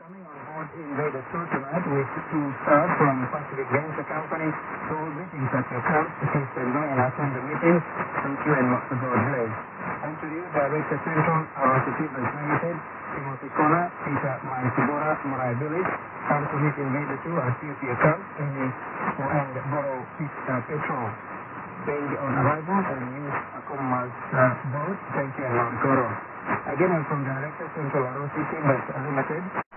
coming on board Invader 2 tonight with two stars from Pacific Games Company. So greetings at your camp. Please enjoy and attend the meeting. Thank you and God bless. And to you, Director Central, our People's Limited, Timothy Kona, Peter Mansibora, Mariah Village, and to meet Invader 2 our CFP account and borrow uh, petrol. Paying on arrival and use a commerce uh, boat. Thank you and. Again, I'm from Director Central ROCC, but Limited.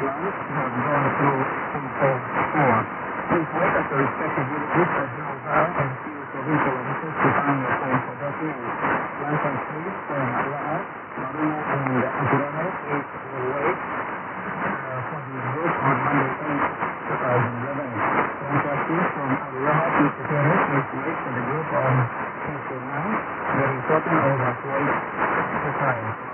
Raha, located in Kokoro, take away from the Cielo, 9 August. Very important, the whole must